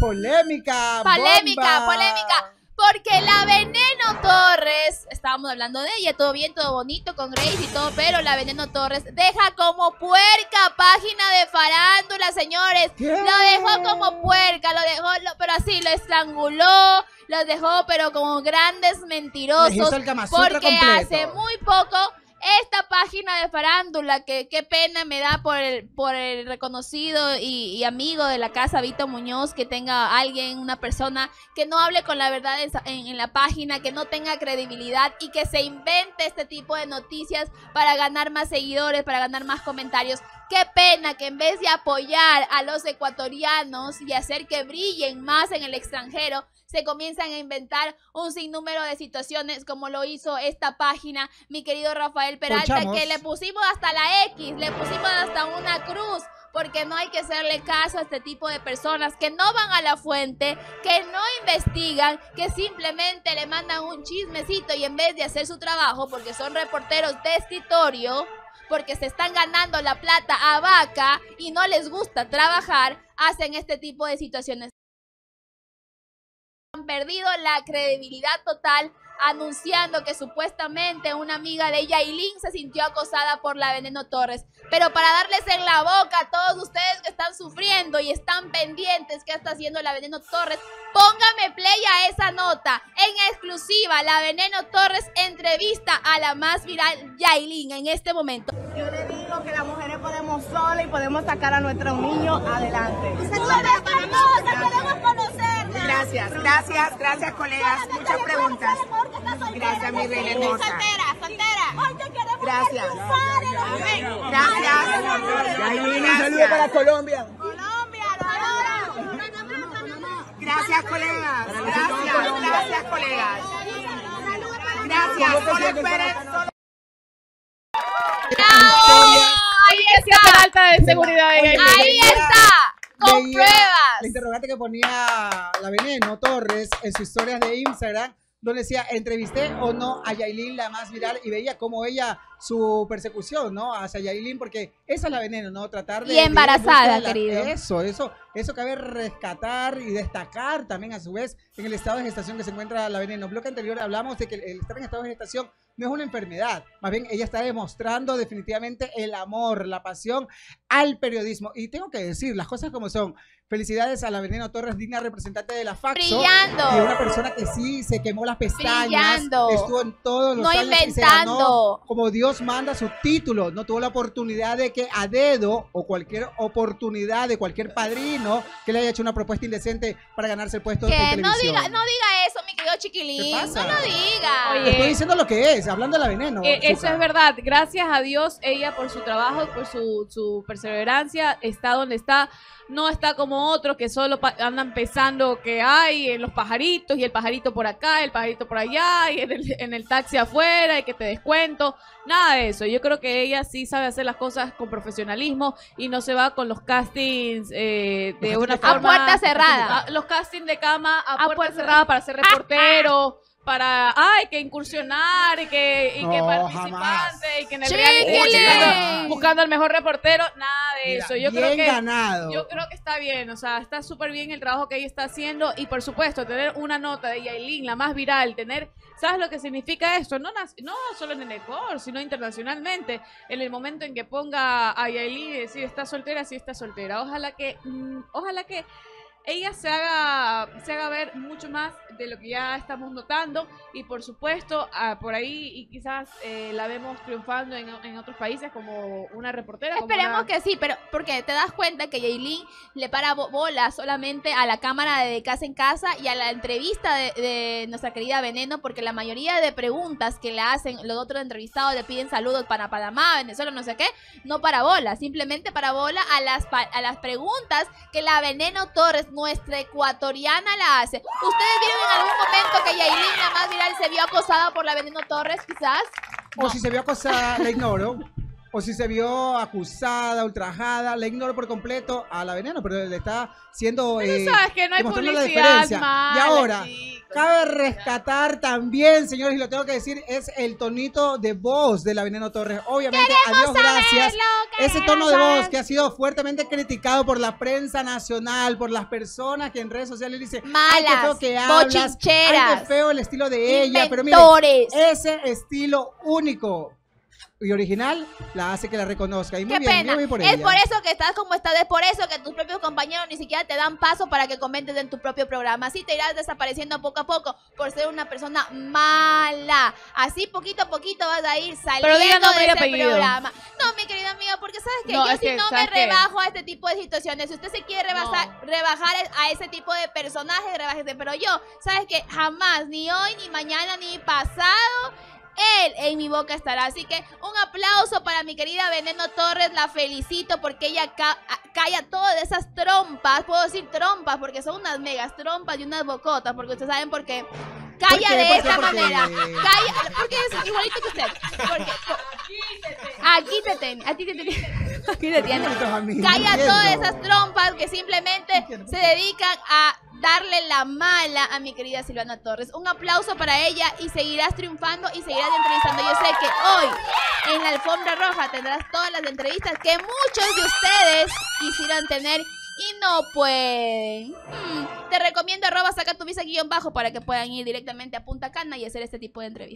Polémica. Polémica, bomba. polémica. Porque la Veneno Torres, estábamos hablando de ella, todo bien, todo bonito con Grace y todo, pero la Veneno Torres deja como puerca página de farándula, señores. ¿Qué? Lo dejó como puerca, lo dejó, lo- pero así, lo estranguló, lo dejó, pero como grandes mentirosos. Porque completo. hace muy poco esta página de farándula, que qué pena me da por el, por el reconocido y, y amigo de la casa, Vito Muñoz, que tenga alguien, una persona que no hable con la verdad en, en la página, que no tenga credibilidad y que se invente este tipo de noticias para ganar más seguidores, para ganar más comentarios. Qué pena que en vez de apoyar a los ecuatorianos y hacer que brillen más en el extranjero, se comienzan a inventar un sinnúmero de situaciones como lo hizo esta página, mi querido Rafael Peralta, Ponchamos. que le pusimos hasta la X, le pusimos hasta una cruz, porque no hay que hacerle caso a este tipo de personas que no van a la fuente, que no investigan, que simplemente le mandan un chismecito y en vez de hacer su trabajo, porque son reporteros de escritorio, porque se están ganando la plata a vaca y no les gusta trabajar, hacen este tipo de situaciones perdido la credibilidad total anunciando que supuestamente una amiga de Yailin se sintió acosada por la Veneno Torres. Pero para darles en la boca a todos ustedes que están sufriendo y están pendientes que está haciendo la Veneno Torres, póngame play a esa nota. En exclusiva, la Veneno Torres entrevista a la más viral Yailin en este momento. Yo le digo que las mujeres solas y podemos sacar a nuestros niños adelante. queremos conocerla. Gracias, gracias, gracias colegas. Muchas preguntas. Gracias, mi bella hermosa. Soltera, soltera. Gracias. Gracias. Gracias. Colombia. Colombia, Panamá. Gracias, colegas. Gracias, gracias, colegas. Gracias. Solo esperen. solo- Ahí Peralta de seguridad de Yailin. ahí está, con pruebas. La interrogante que ponía la Veneno Torres en sus historias de Instagram, donde decía, entrevisté o no a Yailin, la más viral, y veía como ella, su persecución, ¿no? Hacia Yailin, porque esa es la Veneno, ¿no? Tratar de... Y embarazada, busca de la- querido. Eso, eso, eso cabe rescatar y destacar también a su vez en el estado de gestación que se encuentra la Veneno. Bloque anterior hablamos de que el, el estar en estado de gestación no es una enfermedad, más bien ella está demostrando definitivamente el amor, la pasión al periodismo. Y tengo que decir las cosas como son. Felicidades a la Veneno Torres, digna representante de la Faxo. Brillando. Y una persona que sí se quemó las pestañas. Brillando. Estuvo en todos los No años y se inventando. ganó como Dios manda su título. No tuvo la oportunidad de que a dedo o cualquier oportunidad de cualquier padrino que le haya hecho una propuesta indecente para ganarse el puesto de Que no televisión. diga, no diga eso, mi querido chiquilín. ¿Qué pasa? No lo diga. Oye, Te estoy diciendo lo que es, hablando de la Veneno. Eh, eso es verdad. Gracias a Dios, ella por su trabajo, por su, su perseverancia, está donde está. No está como otros que solo pa- andan pensando que hay en los pajaritos y el pajarito por acá, el pajarito por allá y en el, en el taxi afuera y que te descuento. Nada de eso. Yo creo que ella sí sabe hacer las cosas con profesionalismo y no se va con los castings eh, de una A puerta cerrada. Los castings de cama a, A puerta, puerta- cerrada para ser reportero, para ay que incursionar y que, y que No, participante y que en el buscando, buscando al mejor reportero, nada de Mira, eso. Yo bien creo que ganado. yo creo que está bien, o sea, está súper bien el trabajo que ella está haciendo y por supuesto tener una nota de Yailin, la más viral, tener, ¿sabes lo que significa esto? No, no solo en el Ecuador, sino internacionalmente, en el momento en que ponga a Yailin y decir está soltera, sí está soltera. Ojalá que, mm, ojalá que ella se haga, se haga ver mucho más de lo que ya estamos notando y por supuesto ah, por ahí y quizás eh, la vemos triunfando en, en otros países como una reportera. Esperemos una- que sí, pero porque te das cuenta que Yailin le para bo- bola solamente a la cámara de casa en casa y a la entrevista de, de nuestra querida Veneno, porque la mayoría de preguntas que le hacen los otros entrevistados le piden saludos para Panamá, Venezuela, no sé qué, no para bola, simplemente para bola a las, a las preguntas que la Veneno Torres, nuestra ecuatoriana, la hace. ¿Ustedes vieron en algún momento que Yailin, la más viral, se vio acosada por la Veneno Torres, quizás? O si se vio acosada, la ignoro. O si se vio acusada, ultrajada, la ignoro por completo a la veneno, pero le está siendo. eh, sabes que no hay la publicidad diferencia. y ahora. Cabe rescatar también, señores, y lo tengo que decir, es el tonito de voz de la Veneno Torres. Obviamente, adiós, gracias. Ese tono de voz que ha sido fuertemente criticado por la prensa nacional, por las personas que en redes sociales dicen, ay, qué feo Malas, que hablas, ay, qué feo el estilo de ella, pero mire, ese estilo único y original la hace que la reconozca. Y muy Qué bien, pena. bien por es ella. por eso que estás como estás, es por eso que tus propios compañeros ni siquiera te dan paso para que comentes en tu propio programa. Así te irás desapareciendo poco a poco por ser una persona mala. Así poquito a poquito vas a ir saliendo diga nombre y de ese apellido. programa. No, mi querida amiga, porque sabes que No, yo si que, no me rebajo a este tipo de situaciones, si usted se quiere rebasar, rebajar a ese tipo de personajes, rebájese. Pero yo, sabes que jamás, ni hoy, ni mañana, ni pasado él en mi boca estará. Así que un aplauso para mi querida Veneno Torres, la felicito porque ella ca- calla todas esas trompas, puedo decir trompas porque son unas megas trompas y unas bocotas, porque ustedes saben por qué. Calla qué? de esta manera. Calla, porque es igualito que usted. Porque, aquí te ten, a ti te ten- aquí te tiene. Calla todas esas trompas que simplemente se dedican a darle la mala a mi querida Silvana Torres. Un aplauso para ella y seguirás triunfando y seguirás entrevistando. Yo sé que hoy en la alfombra roja tendrás todas las entrevistas que muchos de ustedes quisieran tener y no pueden. Mm, Te recomiendo arroba saca tu visa guion bajo para que puedan ir directamente a Punta Cana y hacer este tipo de entrevistas.